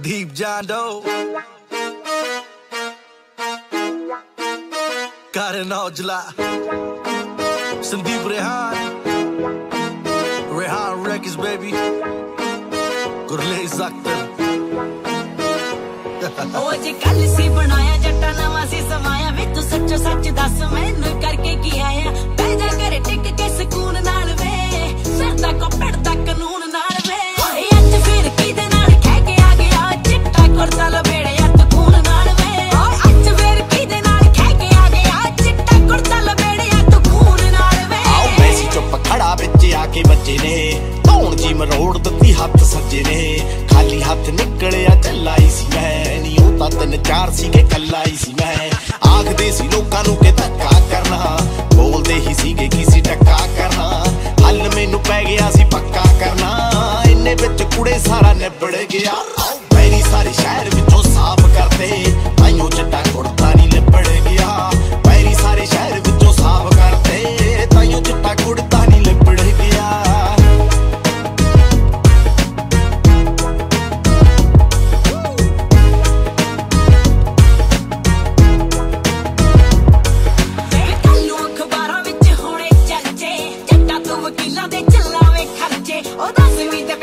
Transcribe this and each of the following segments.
ਦੀਪ ਜਾਂਡੋ ਕਰਨ ਔਜਲਾ ਸੰਦੀਪ ਰਹਿਾਨ ਰਹਿਾਨ ਰੈਕਸ ਬੇਬੀ ਗੁਰਲੇ ਜ਼ਖਤਰ ਉਹ ਜੇ ਕੱਲ ਸੀ ਬਣਾਇਆ ਜੱਟਾ ਨਵਾਂ ਸੀ ਸਮਾਇਆ ਵੇ ਤੂੰ ਸੱਚੋ ਸੱਚ ਦੱਸ ਮੈਨੂੰ ਕਰਕੇ ਕੀ ਆਇਆ? ਚਾਰ ਸੀਗੇ ਕੱਲਾ ਹੀ ਸੀ ਮੈਂ। ਆਖਦੇ ਸੀ ਲੋਕਾਂ ਨੂੰ ਕਿ ਧੱਕਾ ਕਰਨਾ। ਬੋਲਦੇ ਹੀ ਸੀਗੇ ਕਿਸੇ ਟੱਕਾ ਕਰਨਾ। ਹੱਲ ਮੈਨੂੰ ਪੈ ਗਿਆ ਸੀ ਪੱਕਾ ਕਰਨਾ। ਇੰਨੇ ਵਿੱਚ ਕੁੜੇ ਸਾਰਾ ਨਿਬੜ ਗਿਆ। ਦਿਲਾਂ ਦੇ ਚੱਲਾ ਵੇ ਖਰਚੇ ਉਹ ਦੱਸ ਵੀ ਤੇ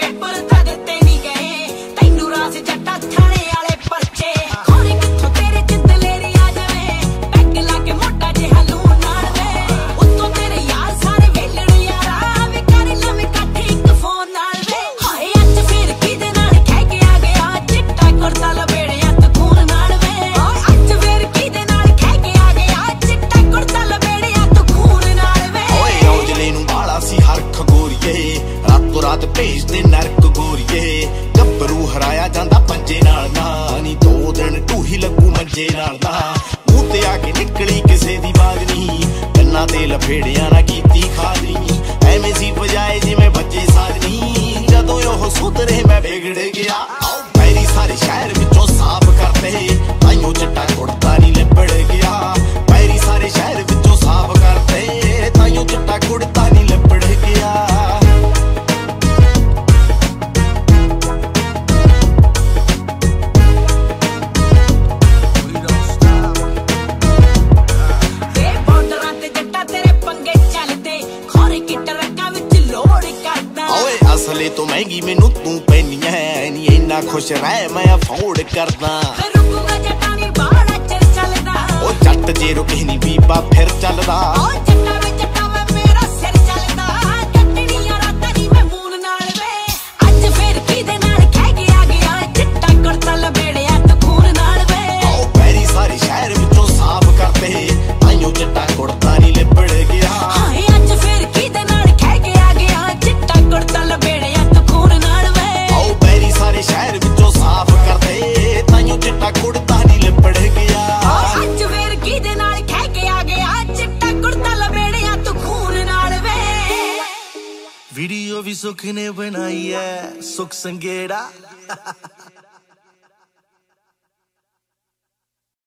ਜਿਹੜੀਆਂ ਨਾ ਅਸਲੇ ਤੋਂ ਮਹਿੰਗੀ ਮੈਨੂੰ ਤੂੰ ਪੈਨੀਆਂ ਨੀ ਇੰਨਾ ਖੁਸ਼ ਰਹਿ ਮੈਂ ਅਫੋਰਡ ਕਰਦਾ। ਰੁਕੂਗਾ ਜਟਾਣੀ ਬਾਹਰ ਚੱਲਦਾ। ਉਹ ਜੱਟ ਜੇ ਰੁਕੇ ਨਹੀਂ ਬੀਬਾ ਫਿਰ ਚੱਲਦਾ। ਵੀਡੀਓ ਵੀ ਸੁਖ ਨੇ ਬਣਾਈ ਐ ਸੁਖ ਸੰਗੇੜਾ